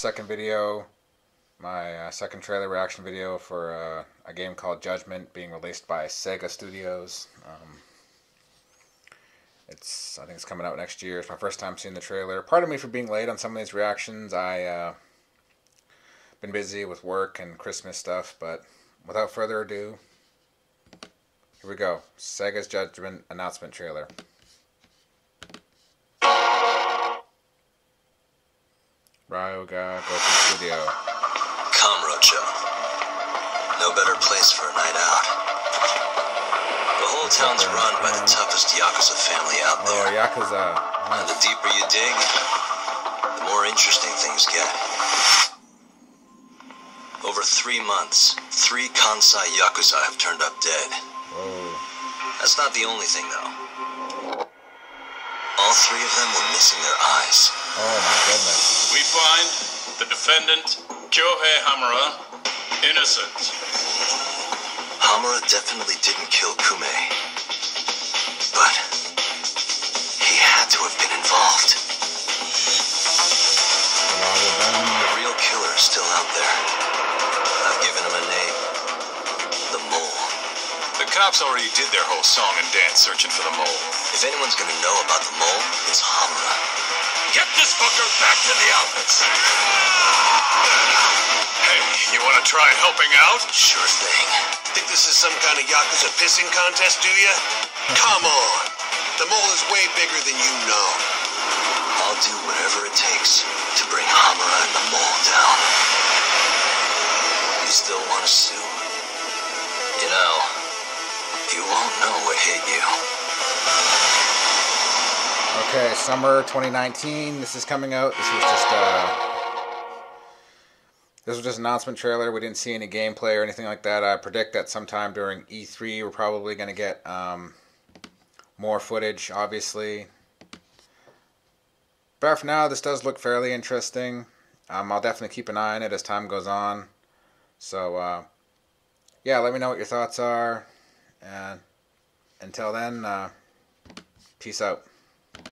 second video, my uh, second trailer reaction video for uh, a game called Judgment being released by Sega Studios. Um, it's I think it's coming out next year. It's my first time seeing the trailer. Pardon me for being late on some of these reactions. I uh, been busy with work and Christmas stuff, but without further ado, here we go. Sega's Judgment announcement trailer. Ryu Ga Gotoku Studio. Come, Kamurocho. No better place for a night out. The whole town's run by the toughest Yakuza family out there. Oh, there. Yakuza. And the deeper you dig, the more interesting things get. Over three months, three Kansai Yakuza have turned up dead. Whoa. That's not the only thing, though. All three of them were missing their eyes. Oh my goodness. We find the defendant, Kyohei Hamura, innocent. Hamura definitely didn't kill Kume. But he had to have been involved. Lava Bone. The real killer is still out there. I've given him a name. The Mole. The cops already did their whole song and dance searching for the mole. If anyone's gonna know about the Mole, it's Hamura. Back to the office. Hey, you want to try helping out? Sure thing. Think this is some kind of Yakuza pissing contest, do ya? Come on. The mole is way bigger than you know. I'll do whatever it takes to bring Hamura and the Mole down. You still want to sue? You know, you won't know what hit you. Okay, summer 2019. This is coming out. This was just uh this was just an announcement trailer. We didn't see any gameplay or anything like that. I predict that sometime during E3 we're probably going to get um, more footage, obviously. But for now, this does look fairly interesting. Um, I'll definitely keep an eye on it as time goes on. So, uh, yeah, let me know what your thoughts are. And until then, uh, peace out.